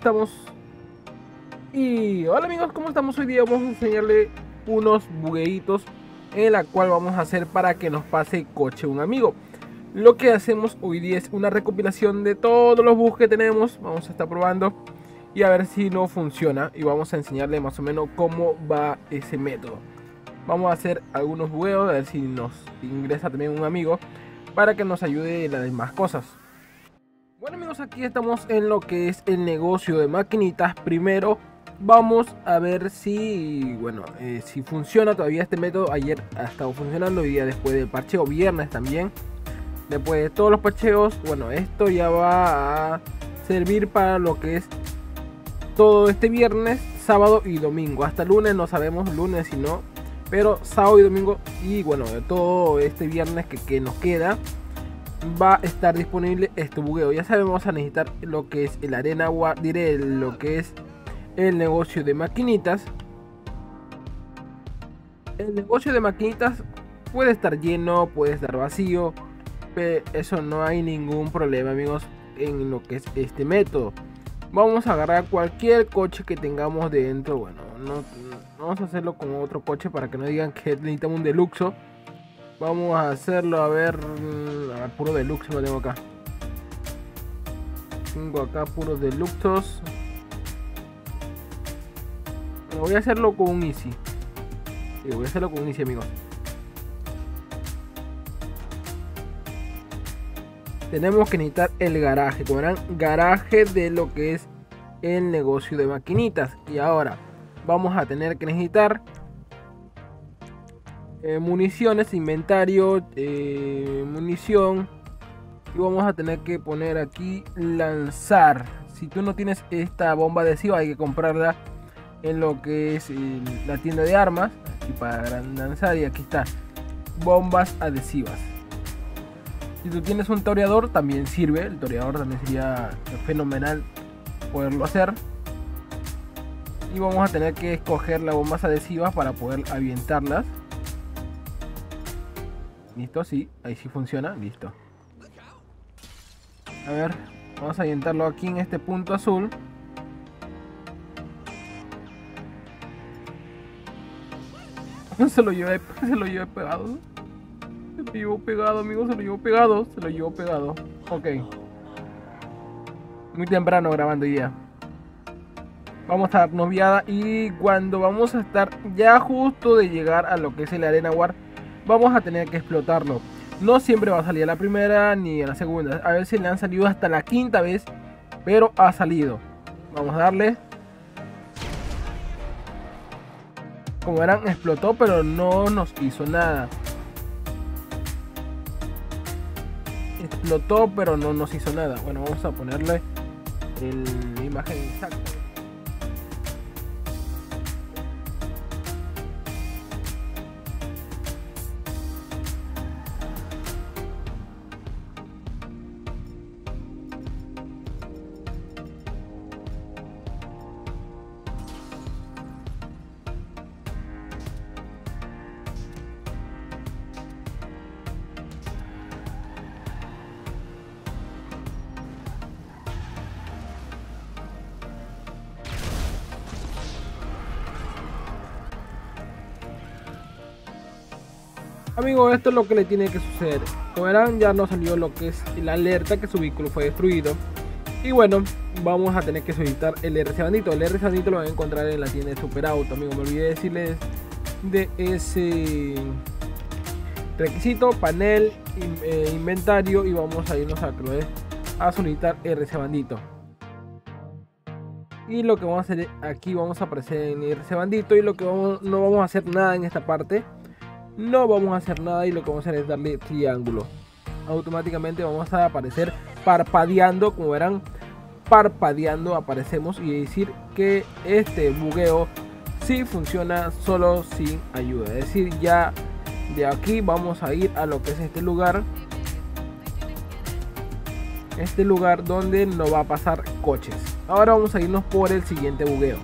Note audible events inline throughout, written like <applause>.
estamos. Y hola amigos, ¿cómo estamos hoy día? Vamos a enseñarle unos bugueitos en la cual vamos a hacer para que nos pase coche un amigo. Lo que hacemos hoy día es una recopilación de todos los bugs que tenemos. Vamos a estar probando y a ver si no funciona. Y vamos a enseñarle más o menos cómo va ese método. Vamos a hacer algunos bugueos, a ver si nos ingresa también un amigo para que nos ayude en las demás cosas. Bueno amigos, aquí estamos en lo que es el negocio de maquinitas. Primero vamos a ver si, bueno, eh, si funciona todavía este método. Ayer ha estado funcionando, hoy día después del parcheo, viernes también. Después de todos los parcheos, bueno, esto ya va a servir para lo que es todo este viernes, sábado y domingo. Hasta lunes no sabemos, lunes si no. Pero sábado y domingo y bueno, todo este viernes que, que nos queda va a estar disponible este bugueo. Ya sabemos, vamos a necesitar lo que es el arena, diré lo que es el negocio de maquinitas. El negocio de maquinitas puede estar lleno, puede estar vacío, pero eso no hay ningún problema, amigos, en lo que es este método. Vamos a agarrar cualquier coche que tengamos dentro. Bueno, no, vamos a hacerlo con otro coche para que no digan que necesitamos un deluxo. Vamos a hacerlo, a ver, a ver puro deluxe lo tengo acá. Tengo acá puros deluxos. Voy a hacerlo con un easy. voy a hacerlo con un easy, amigos. Tenemos que necesitar el garaje. Como verán, garaje de lo que es el negocio de maquinitas. Y ahora vamos a tener que necesitar eh, municiones, inventario, eh, munición. Y vamos a tener que poner aquí lanzar. Si tú no tienes esta bomba adhesiva, hay que comprarla en lo que es eh, la tienda de armas. Aquí para lanzar. Y aquí está. Bombas adhesivas. Si tú tienes un toreador, también sirve. El toreador también sería fenomenal poderlo hacer. Y vamos a tener que escoger las bombas adhesivas para poder avientarlas. Listo, sí, ahí sí funciona, listo. A ver, vamos a aventarlo aquí en este punto azul. <laughs> Se lo llevé, <laughs> se lo llevé pegado. Se lo llevó pegado, amigo, se lo llevó pegado. Se lo llevó pegado. Ok. Muy temprano grabando ya. Vamos a dar noviada y cuando vamos a estar ya justo de llegar a lo que es el Arena War vamos a tener que explotarlo. No siempre va a salir a la primera ni a la segunda. A veces le han salido hasta la quinta vez, pero ha salido. Vamos a darle. Como verán, explotó, pero no nos hizo nada. Explotó, pero no nos hizo nada. Bueno, vamos a ponerle la imagen exacta. Amigo, esto es lo que le tiene que suceder. Como verán, ya no salió lo que es la alerta que su vehículo fue destruido. Y bueno, vamos a tener que solicitar el RC Bandito. El RC Bandito lo van a encontrar en la tienda de Super Auto, amigo. Me olvidé decirles de ese requisito, panel, eh, inventario y vamos a irnos a, a solicitar RC Bandito. Y lo que vamos a hacer aquí, vamos a aparecer en RC Bandito y lo que no vamos a hacer nada en esta parte no vamos a hacer nada y lo que vamos a hacer es darle triángulo. Automáticamente vamos a aparecer parpadeando, como verán, parpadeando aparecemos y decir que este bugueo sí funciona solo sin ayuda. Es decir, ya de aquí vamos a ir a lo que es este lugar. Este lugar donde no va a pasar coches. Ahora vamos a irnos por el siguiente bugueo.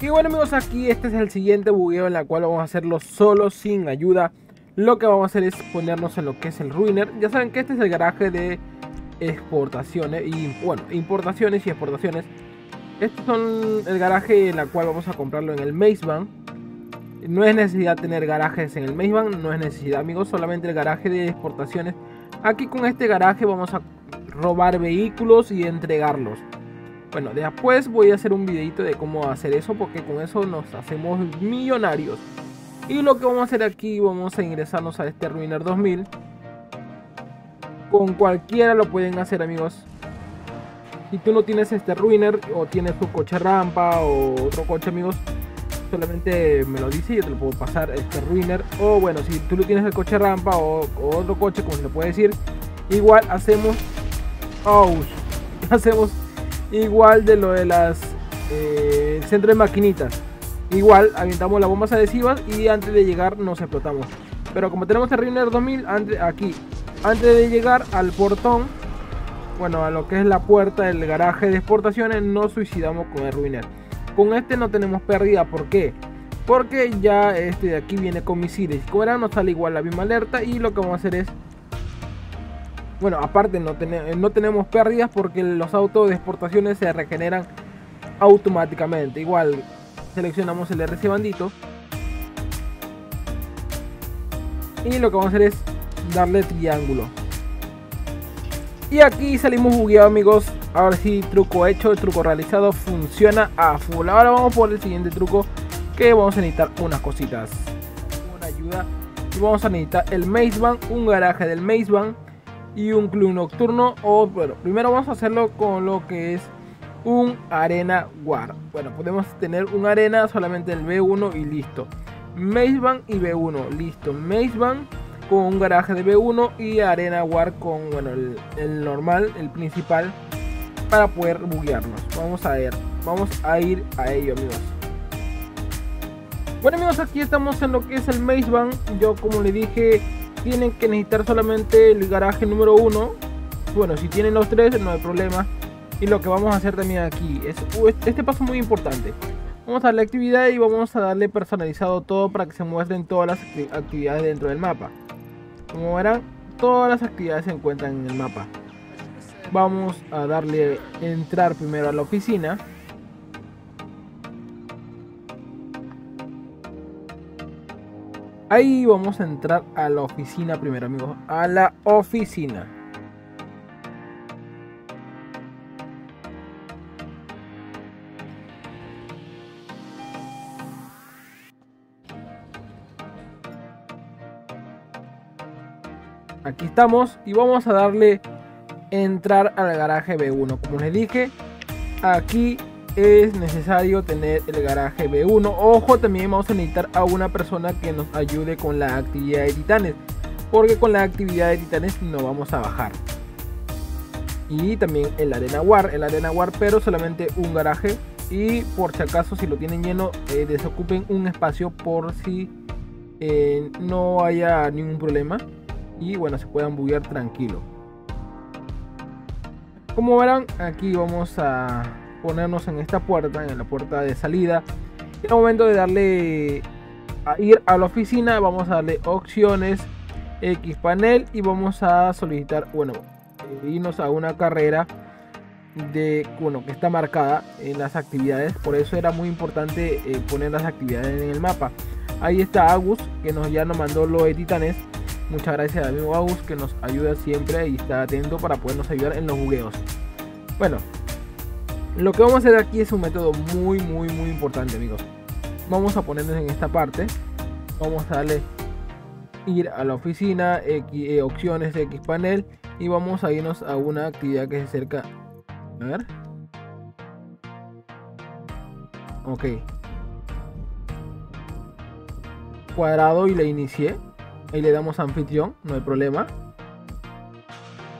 Y bueno amigos, aquí este es el siguiente bugueo en la cual vamos a hacerlo solo sin ayuda. Lo que vamos a hacer es ponernos en lo que es el ruiner. Ya saben que este es el garaje de exportaciones y bueno, importaciones y exportaciones. Estos son el garaje en la cual vamos a comprarlo en el Mazebank. No es necesidad tener garajes en el Mazebank, no es necesidad amigos, solamente el garaje de exportaciones. Aquí con este garaje vamos a robar vehículos y entregarlos. Bueno, después voy a hacer un videito de cómo hacer eso porque con eso nos hacemos millonarios. Y lo que vamos a hacer aquí, vamos a ingresarnos a este Ruiner 2000. Con cualquiera lo pueden hacer amigos. Si tú no tienes este Ruiner o tienes tu coche rampa o otro coche amigos, solamente me lo dice y yo te lo puedo pasar este Ruiner. O bueno, si tú no tienes el coche rampa o, otro coche, como se le puede decir, igual hacemos... Oh, <laughs> hacemos Igual de lo de las eh, centro de maquinitas. Igual avientamos las bombas adhesivas y antes de llegar nos explotamos. Pero como tenemos el Ruiner 2000 aquí, antes de llegar al portón, bueno, a lo que es la puerta del garaje de exportaciones, nos suicidamos con el Ruiner. Con este no tenemos pérdida, ¿por qué? Porque ya este de aquí viene con misiles. Como verán, nos sale igual la misma alerta y lo que vamos a hacer es bueno, aparte no, tenemos pérdidas porque los autos de exportaciones se regeneran automáticamente. Igual seleccionamos el RC bandito. Y lo que vamos a hacer es darle triángulo. Y aquí salimos bugueados amigos. Ahora sí, truco hecho, truco realizado funciona a full. Ahora vamos por el siguiente truco que vamos a necesitar unas cositas. Una ayuda. Vamos a necesitar el Maze Van, un garaje del Maze Van y un club nocturno. O bueno, primero vamos a hacerlo con lo que es un arena war. Bueno, podemos tener un arena solamente el B1 y listo. Mazeban y B1, listo. Mazeban con un garaje de B1 y arena war con bueno el, normal, el principal para poder buguearnos. Vamos a ver, vamos a ir a ello, amigos. Bueno amigos, aquí estamos en lo que es el Mazeban. Yo como le dije tienen que necesitar solamente el garaje número uno. Bueno, si tienen los tres, no hay problema. Y lo que vamos a hacer también aquí es este paso muy importante. Vamos a darle actividad y vamos a darle personalizado todo para que se muestren todas las actividades dentro del mapa. Como verán, todas las actividades se encuentran en el mapa. Vamos a darle entrar primero a la oficina. Ahí vamos a entrar a la oficina primero, amigos. A la oficina. Aquí estamos y vamos a darle entrar al garaje B1. Como les dije, aquí es necesario tener el garaje B1. Ojo, también vamos a necesitar a una persona que nos ayude con la actividad de titanes. Porque con la actividad de titanes no vamos a bajar. Y también el arena war, el arena war, pero solamente un garaje. Y por si acaso, si lo tienen lleno, eh, desocupen un espacio por si eh, no haya ningún problema. Y bueno, se puedan buguear tranquilo. Como verán, aquí vamos a ponernos en esta puerta, en la puerta de salida. Y al momento de darle a ir a la oficina, vamos a darle opciones, X panel y vamos a solicitar, bueno, irnos a una carrera de, bueno, que está marcada en las actividades. Por eso era muy importante eh, poner las actividades en el mapa. Ahí está Agus, que nos ya nos mandó lo de titanes. Muchas gracias amigo Agus que nos ayuda siempre y está atento para podernos ayudar en los bugueos. Bueno, lo que vamos a hacer aquí es un método muy, muy, muy importante, amigos. Vamos a ponernos en esta parte. Vamos a darle ir a la oficina, eh, opciones X panel y vamos a irnos a una actividad que se acerca. A ver. Ok. Cuadrado y le inicié. Ahí le damos anfitrión, no hay problema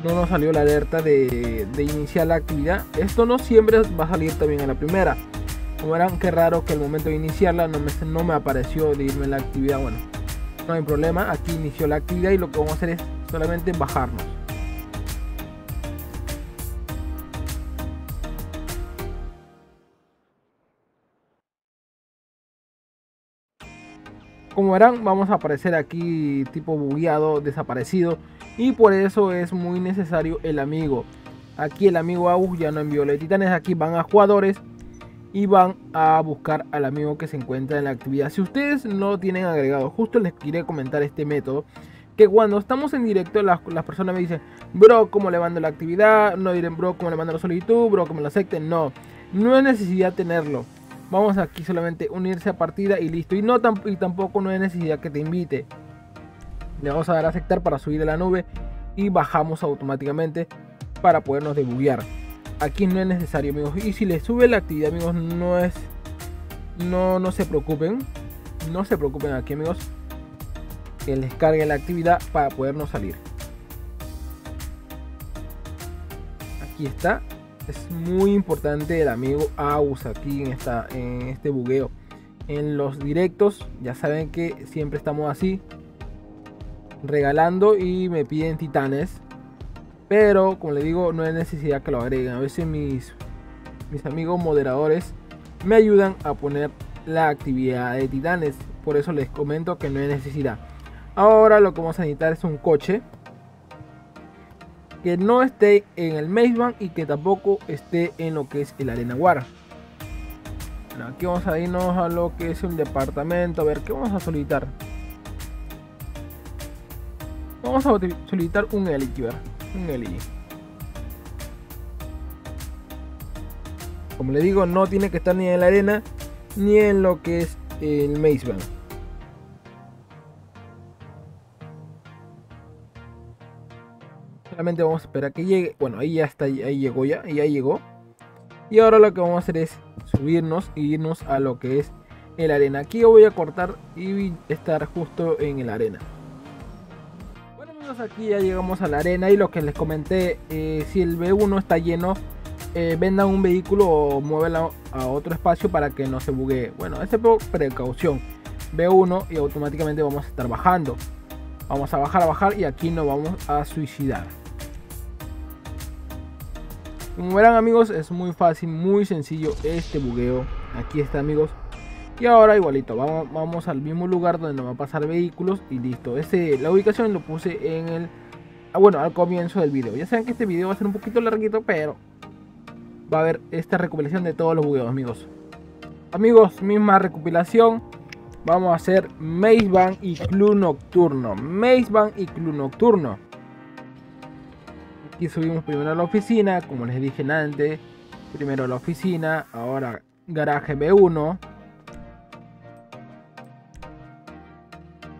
no nos salió la alerta de, iniciar la actividad. Esto no siempre va a salir también en la primera. Como verán, qué raro que el momento de iniciarla no me, no me apareció de irme la actividad. Bueno, no hay problema. Aquí inició la actividad y lo que vamos a hacer es solamente bajarnos. Como verán, vamos a aparecer aquí tipo bugueado, desaparecido Y por eso es muy necesario el amigo. Aquí el amigo AUS ya no envió los titanes. Aquí van a jugadores y van a buscar al amigo que se encuentra en la actividad. Si ustedes no tienen agregado, justo les quiero comentar este método. Que cuando estamos en directo, las, personas me dicen, bro, ¿cómo le mando la actividad? No dirán, bro, ¿cómo le mando la solicitud? Bro, ¿cómo lo acepten? No, no es necesidad tenerlo. Vamos aquí solamente unirse a partida y listo. Y, no y tampoco no es necesidad que te invite. Le vamos a dar a aceptar para subir a la nube y bajamos automáticamente para podernos debuguear. Aquí no es necesario, amigos. Y si les sube la actividad, amigos, no es. No, no se preocupen. No se preocupen aquí, amigos. Que les cargue la actividad para podernos salir. Aquí está. Es muy importante el amigo AUS aquí en, esta, en este bugueo. En los directos, ya saben que siempre estamos así. Regalando y me piden titanes pero como le digo, no hay necesidad que lo agreguen. A veces mis, mis amigos moderadores me ayudan a poner la actividad de titanes. Por eso les comento que no hay necesidad. Ahora lo que vamos a necesitar es un coche que no esté en el Maze y que tampoco esté en lo que es el Arena War. aquí vamos a irnos a lo que es un departamento. A ver, ¿qué vamos a solicitar? Vamos a solicitar un Elite, como le digo, no tiene que estar ni en la arena ni en lo que es el Maze Bank. Solamente vamos a esperar que llegue. Bueno, ahí ya está, ahí llegó ya, ya llegó. Y ahora lo que vamos a hacer es subirnos e irnos a lo que es el arena. Aquí voy a cortar y estar justo en el arena aquí ya llegamos a la arena y lo que les comenté, eh, si el B1 está lleno, eh, vendan un vehículo o muévelo a otro espacio para que no se buguee. Bueno, ese por precaución. B1 y automáticamente vamos a estar bajando. Vamos a bajar, a bajar y aquí nos vamos a suicidar. Como verán amigos, es muy fácil, muy sencillo este bugueo. Aquí está amigos. Y ahora igualito, vamos, vamos al mismo lugar donde nos va a pasar vehículos y listo. Ese, la ubicación lo puse en el... Ah, bueno, al comienzo del video. Ya saben que este video va a ser un poquito larguito, pero va a haber esta recopilación de todos los videos, amigos. Amigos, misma recopilación. Vamos a hacer Maze Bank y Club Nocturno. Maze Bank y Club Nocturno. Aquí subimos primero a la oficina, como les dije antes. Primero a la oficina, ahora garaje B1.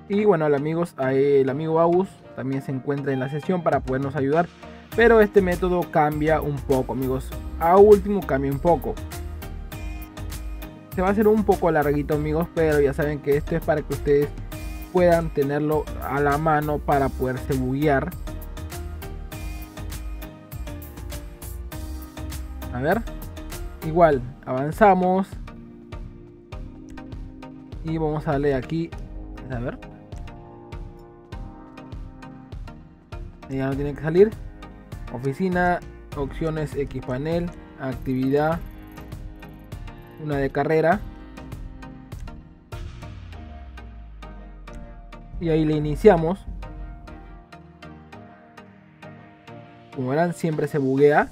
Y bueno, amigos, el amigo Agus también se encuentra en la sesión para podernos ayudar. Pero este método cambia un poco, amigos. A último cambia un poco. Se va a hacer un poco larguito, amigos, pero ya saben que esto es para que ustedes puedan tenerlo a la mano para poderse buguear. A ver. Igual, avanzamos. Y vamos a darle aquí. A ver. Ya no tiene que salir. Oficina opciones X panel actividad una de carrera. Y ahí le iniciamos. Como verán siempre se buguea.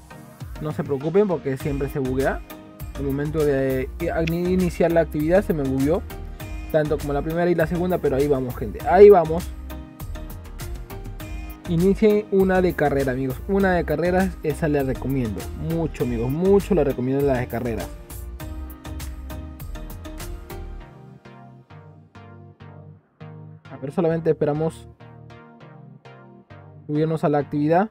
No se preocupen porque siempre se buguea. El momento de iniciar la actividad se me bugueó tanto como la primera y la segunda pero ahí vamos gente. Ahí vamos Inicien una de carrera, amigos. Una de carreras, esa les recomiendo. Mucho, amigos. Mucho le recomiendo la de carreras. A ver, solamente esperamos subirnos a la actividad.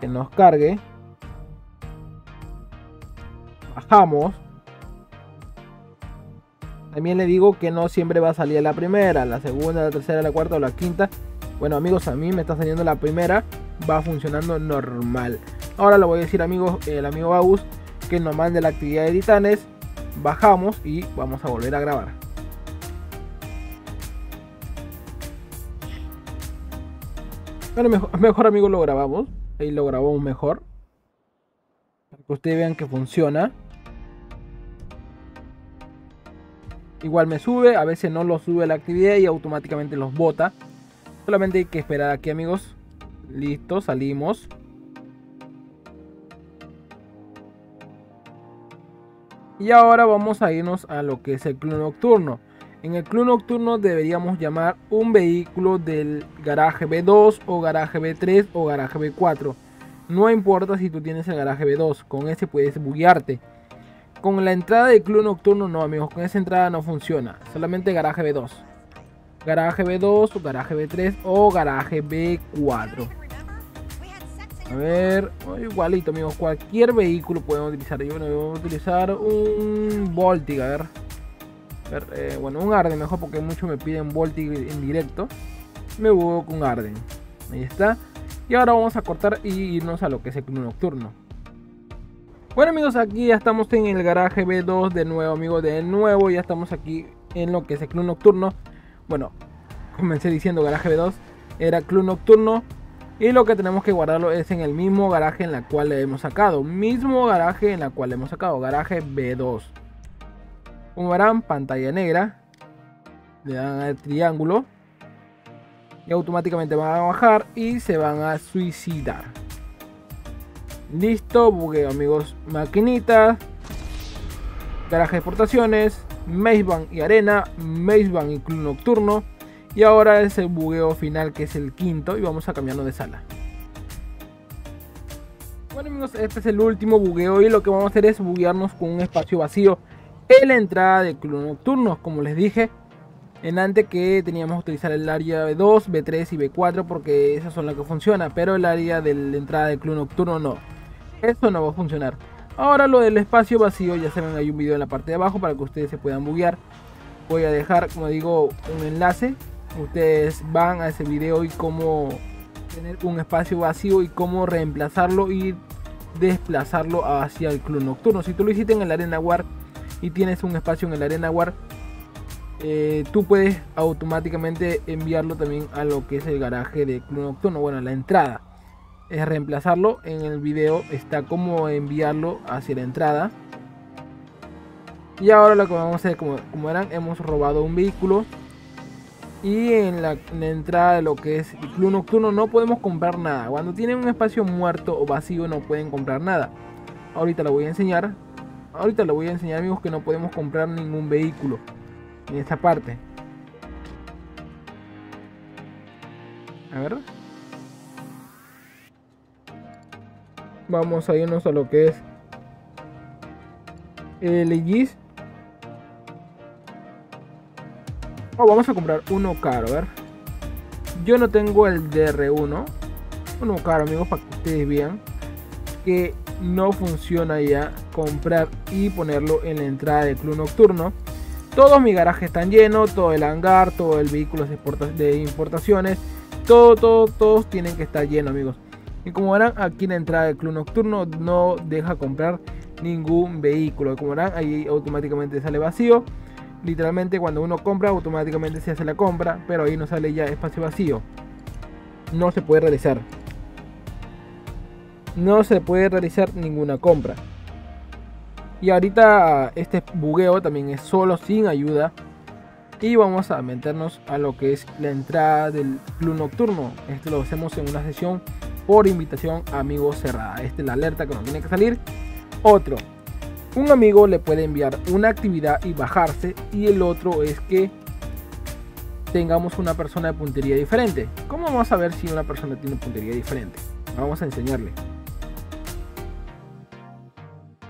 Que nos cargue. Bajamos. También le digo que no siempre va a salir la primera, la segunda, la tercera, la cuarta o la quinta. Bueno amigos, a mí me está saliendo la primera, va funcionando normal. Ahora le voy a decir amigos, el amigo Agus que nos mande la actividad de titanes. Bajamos y vamos a volver a grabar. Bueno, mejor, <laughs> mejor amigos lo grabamos. Ahí lo grabamos mejor. Para que ustedes vean que funciona. Igual me sube, a veces no lo sube la actividad y automáticamente los bota. Solamente hay que esperar aquí amigos. Listo, salimos. Y ahora vamos a irnos a lo que es el club nocturno. En el club nocturno deberíamos llamar un vehículo del garaje B2 o garaje B3 o garaje B4. No importa si tú tienes el garaje B2, con ese puedes buguearte. Con la entrada del club nocturno no amigos, con esa entrada no funciona. Solamente garaje B2. Garaje B2, garaje B3 o garaje B4. A ver, igualito amigos, cualquier vehículo podemos utilizar. Yo voy a utilizar un Voltig, a ver. Eh, bueno, un Arden mejor porque muchos me piden Voltig en directo. Me voy con Arden. Ahí está. Y ahora vamos a cortar y irnos a lo que es el club nocturno. Bueno amigos, aquí ya estamos en el garaje B2 de nuevo amigos, de nuevo ya estamos aquí en lo que es el club nocturno. Bueno, comencé diciendo garaje B2, era club nocturno y lo que tenemos que guardarlo es en el mismo garaje en la cual le hemos sacado, mismo garaje en la cual le hemos sacado, garaje B2. Como verán, pantalla negra, le dan al triángulo y automáticamente van a bajar y se van a suicidar. Listo, bugueo amigos, maquinitas, garaje de exportaciones, Mazebank y arena, Mazebank y club nocturno. Y ahora es el bugueo final que es el quinto y vamos a cambiarnos de sala. Bueno amigos, este es el último bugueo y lo que vamos a hacer es buguearnos con un espacio vacío en la entrada del club nocturno. Como les dije, en antes que teníamos que utilizar el área B2, B3 y B4 porque esas son las que funcionan, pero el área de la entrada del club nocturno no. Eso no va a funcionar. Ahora lo del espacio vacío, ya saben, hay un video en la parte de abajo para que ustedes se puedan buguear. Voy a dejar, como digo, un enlace. Ustedes van a ese video y cómo tener un espacio vacío y cómo reemplazarlo y desplazarlo hacia el club nocturno. Si tú lo hiciste en el Arena War y tienes un espacio en el Arena War, eh, tú puedes automáticamente enviarlo también a lo que es el garaje de Club Nocturno, bueno, la entrada. Es reemplazarlo, en el video está como enviarlo hacia la entrada. Y ahora lo que vamos a hacer, como, como verán, hemos robado un vehículo. Y en la, entrada de lo que es el Club Nocturno no podemos comprar nada. Cuando tienen un espacio muerto o vacío no pueden comprar nada. Ahorita lo voy a enseñar. Ahorita lo voy a enseñar amigos que no podemos comprar ningún vehículo en esta parte. A ver. Vamos a irnos a lo que es el IGIS. Oh, vamos a comprar uno caro, a ver. Yo no tengo el DR1. Uno caro, amigos, para que ustedes vean que no funciona ya comprar y ponerlo en la entrada del club nocturno. Todos mis garajes están llenos, todo el hangar, todo el vehículo de importaciones, todo, todo, todos tienen que estar llenos, amigos. Y como verán, aquí la entrada del club nocturno no deja comprar ningún vehículo. Como verán, ahí automáticamente sale vacío. Literalmente cuando uno compra, automáticamente se hace la compra, pero ahí no sale ya espacio vacío. No se puede realizar. No se puede realizar ninguna compra. Y ahorita este bugueo también es solo sin ayuda. Y vamos a meternos a lo que es la entrada del club nocturno. Esto lo hacemos en una sesión por invitación a amigos cerrada. Esta es la alerta que nos tiene que salir. Otro. Un amigo le puede enviar una actividad y bajarse. Y el otro es que tengamos una persona de puntería diferente. ¿Cómo vamos a ver si una persona tiene puntería diferente? Vamos a enseñarle.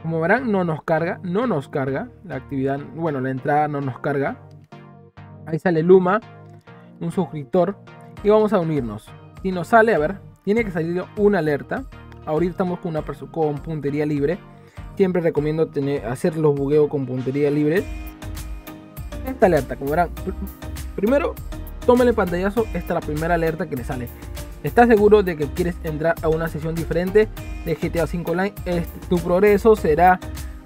Como verán, no nos carga, no nos carga. La actividad, bueno, la entrada no nos carga. Ahí sale Luma, un suscriptor. Y vamos a unirnos. Si nos sale, a ver, tiene que salir una alerta. Ahorita estamos con una con puntería libre. Siempre recomiendo hacer los bugueos con puntería libre. Esta alerta, como verán, primero tómele pantallazo. Esta es la primera alerta que le sale. ¿Estás seguro de que quieres entrar a una sesión diferente de GTA 5 Online? tu progreso será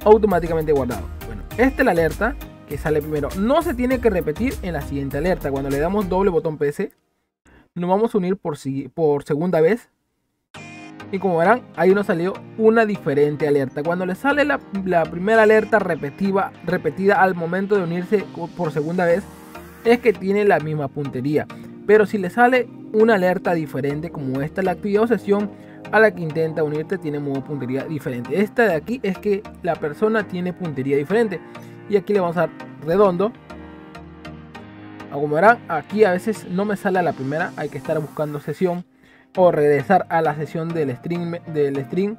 automáticamente guardado. Bueno, esta es la alerta que sale primero. No se tiene que repetir en la siguiente alerta. Cuando le damos doble botón PS, nos vamos a unir por, por segunda vez. Y como verán, ahí nos salió una diferente alerta. Cuando le sale la, primera alerta repetida, repetida al momento de unirse por segunda vez, es que tiene la misma puntería. Pero si le sale una alerta diferente como esta, la actividad o sesión a la que intenta unirte tiene modo puntería diferente. Esta de aquí es que la persona tiene puntería diferente. Y aquí le vamos a dar redondo. Como verán, aquí a veces no me sale a la primera, hay que estar buscando sesión o regresar a la sesión del string, del string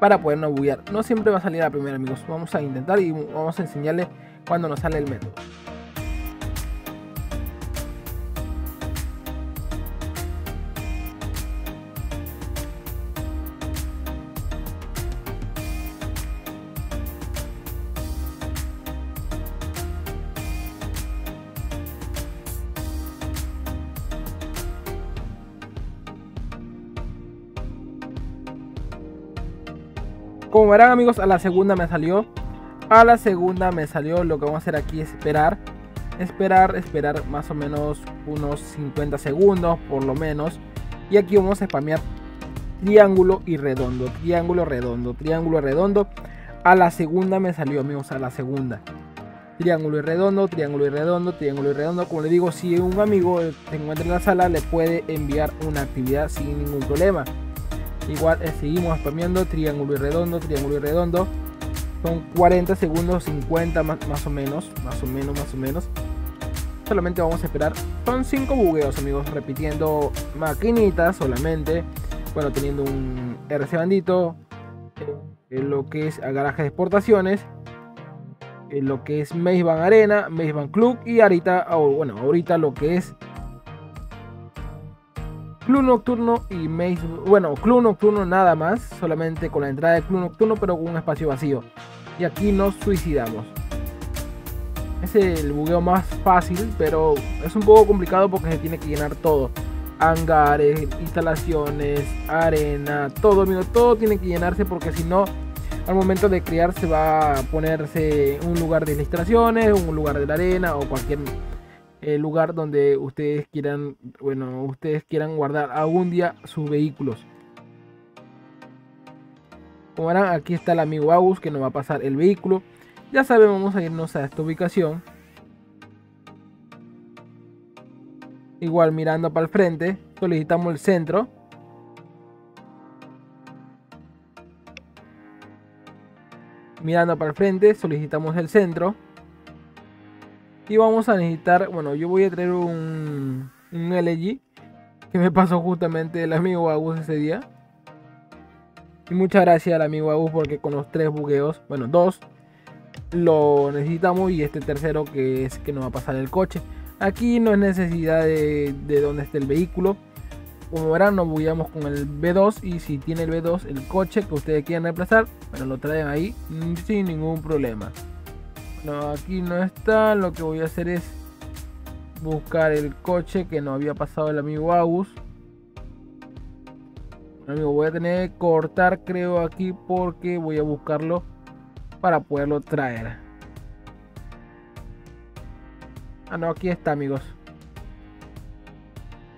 para podernos buguear. No siempre va a salir a la primera, amigos. Vamos a intentar y vamos a enseñarle cuando nos sale el método. Como verán amigos, a la segunda me salió. A la segunda me salió. Lo que vamos a hacer aquí es esperar. Esperar, esperar más o menos unos 50 segundos por lo menos. Y aquí vamos a spamear triángulo y redondo. Triángulo, redondo, triángulo, redondo. A la segunda me salió amigos, a la segunda. Triángulo y redondo, triángulo y redondo, triángulo y redondo. Como le digo, si un amigo se encuentra en la sala, le puede enviar una actividad sin ningún problema. Igual eh, seguimos spameando triángulo y redondo, triángulo y redondo. Son 40 segundos, 50 más, más o menos, más o menos, más o menos. Solamente vamos a esperar. Son 5 bugueos, amigos, repitiendo maquinitas solamente. Bueno, teniendo un RC bandito, en lo que es garaje de exportaciones, en lo que es Maze Arena, Maze Club y ahorita, bueno, ahorita lo que es Club Nocturno y Maze. Bueno, Club Nocturno nada más, solamente con la entrada de Club Nocturno, pero con un espacio vacío. Y aquí nos suicidamos. Es el bugueo más fácil, pero es un poco complicado porque se tiene que llenar todo. Hangares, instalaciones, arena, todo, amigo, todo tiene que llenarse porque si no, al momento de criar se va a ponerse un lugar de instalaciones, un lugar de la arena o cualquier el lugar donde ustedes quieran, bueno, ustedes quieran guardar algún día sus vehículos. Como verán, aquí está el amigo Agus que nos va a pasar el vehículo. Ya saben, vamos a irnos a esta ubicación. Igual mirando para el frente, solicitamos el centro. Mirando para el frente, solicitamos el centro. Y vamos a necesitar, bueno, yo voy a traer un, un LG que me pasó justamente el amigo Agus ese día. Y muchas gracias al amigo Agus porque con los tres bugueos, bueno, dos, lo necesitamos y este tercero que es que nos va a pasar el coche. Aquí no es necesidad de, de donde esté el vehículo. Como verán, nos bugueamos con el B2 y si tiene el B2 el coche que ustedes quieran reemplazar, bueno, lo traen ahí sin ningún problema. No, aquí no está. Lo que voy a hacer es buscar el coche que no había pasado el amigo Agus. Amigo, voy a tener que cortar creo aquí porque voy a buscarlo para poderlo traer. Ah, no, aquí está, amigos.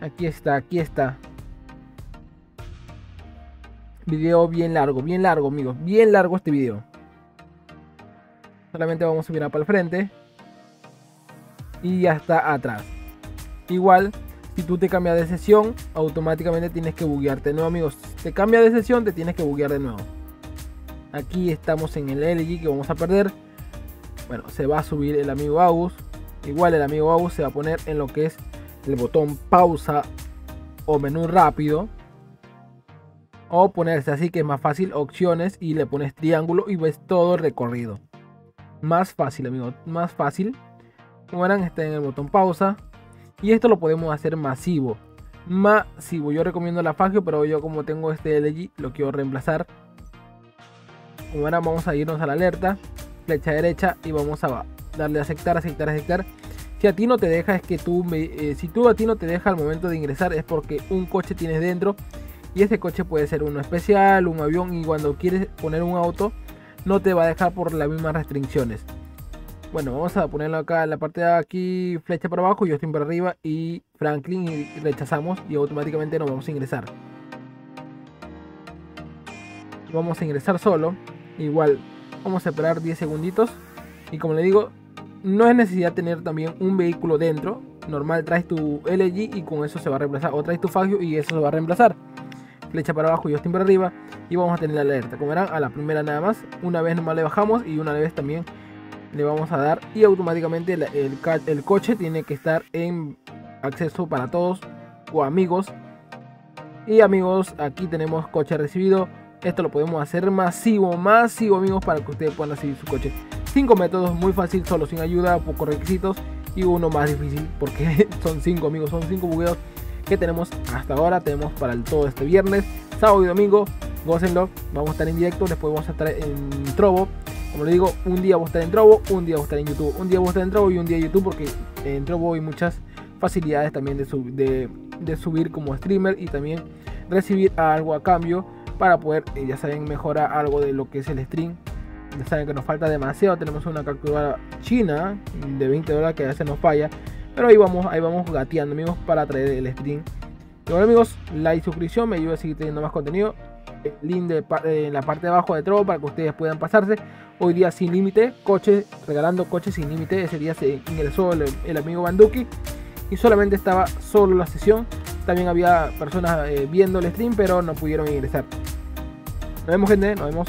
Aquí está, aquí está. Video bien largo, bien largo, amigos. Bien largo este video. Solamente vamos a mirar para el frente. Y ya está atrás. Igual, si tú te cambias de sesión, automáticamente tienes que buguearte nuevo, amigos. Si te cambia de sesión, te tienes que buguear de nuevo. Aquí estamos en el LG que vamos a perder. Bueno, se va a subir el amigo Agus. Igual el amigo Agus se va a poner en lo que es el botón pausa o menú rápido. O ponerse así que es más fácil opciones y le pones triángulo y ves todo el recorrido más fácil, amigos, más fácil. Como verán, está en el botón pausa. Y esto lo podemos hacer masivo. Masivo. Yo recomiendo la Fagio, pero yo como tengo este LG, lo quiero reemplazar. Como verán, vamos a irnos a la alerta. Flecha derecha y vamos a darle a aceptar, aceptar, aceptar. Si a ti no te deja, es que tú, me, eh, si tú a ti no te deja al momento de ingresar, es porque un coche tienes dentro. Y ese coche puede ser uno especial, un avión. Y cuando quieres poner un auto, no te va a dejar por las mismas restricciones. Bueno, vamos a ponerlo acá en la parte de aquí, flecha para abajo, yo estoy para arriba y Franklin y rechazamos y automáticamente nos vamos a ingresar. Vamos a ingresar solo, igual vamos a esperar 10 segunditos y como le digo, no es necesidad tener también un vehículo dentro, normal traes tu LG y con eso se va a reemplazar. O traes tu Fagio y eso se va a reemplazar. Flecha para abajo y para arriba. Y vamos a tener la alerta. Como verán, a la primera nada más. Una vez nomás le bajamos y una vez también le vamos a dar. Y automáticamente el, el coche tiene que estar en acceso para todos o amigos. Y amigos, aquí tenemos coche recibido. Esto lo podemos hacer masivo, masivo amigos para que ustedes puedan recibir su coche. Cinco métodos, muy fácil, solo sin ayuda, pocos requisitos. Y uno más difícil porque <laughs> son cinco amigos, son cinco bugueos que tenemos hasta ahora. Tenemos para el todo este viernes, sábado y domingo. Gócenlo, vamos a estar en directo, después vamos a estar en Trovo. Como les digo, un día voy a estar en Trovo, un día voy a estar en YouTube. Un día voy a estar en Trovo y un día en YouTube porque en Trovo hay muchas facilidades también de, subir como streamer y también recibir algo a cambio para poder, eh, ya saben, mejorar algo de lo que es el stream. Ya saben que nos falta demasiado, tenemos una captura china de 20 dólares que a veces nos falla, pero ahí vamos, ahí vamos gateando amigos para traer el stream. Y bueno amigos, like suscripción me ayuda a seguir teniendo más contenido. Link de, en la parte de abajo de Trovo para que ustedes puedan pasarse. Hoy día sin límite, coches, regalando coches sin límite. Ese día se ingresó el, el amigo Banduki y solamente estaba solo la sesión. También había personas eh, viendo el stream, pero no pudieron ingresar. Nos vemos, gente. Nos vemos.